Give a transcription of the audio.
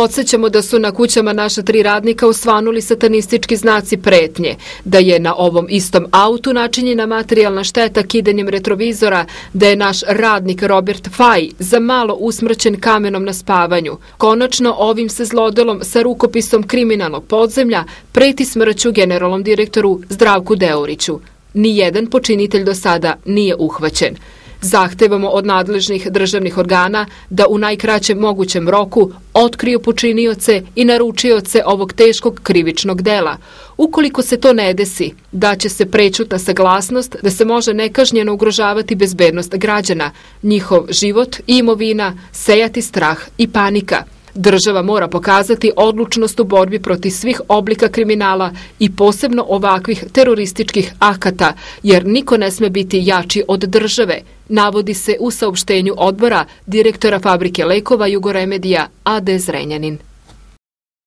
Podsećamo da su na kućama naša tri radnika usvanuli satanistički znaci pretnje, da je na ovom istom autu načinjena materijalna šteta kidanjem retrovizora, da je naš radnik Robert Faj za malo usmrćen kamenom na spavanju. Konačno, ovim se zlodelom sa rukopisom kriminalnog podzemlja preti smrću generalnom direktoru Zdravku Deuriću. Nijedan počinitelj do sada nije uhvaćen. Zahtevamo od nadležnih državnih organa da u najkraćem mogućem roku otkriju počinioce i naručioce ovog teškog krivičnog dela. Ukoliko se to ne desi, da će se prečutna saglasnost da se može nekažnjeno ugrožavati bezbednost građana, njihov život i imovina, sejati strah i panika. Država mora pokazati odlučnost u borbi protiv svih oblika kriminala i posebno ovakvih terorističkih akata, jer niko ne sme biti jači od države, navodi se u saopštenju odbora direktora fabrike lekova Jugoremedija A.D. Zrenjanin.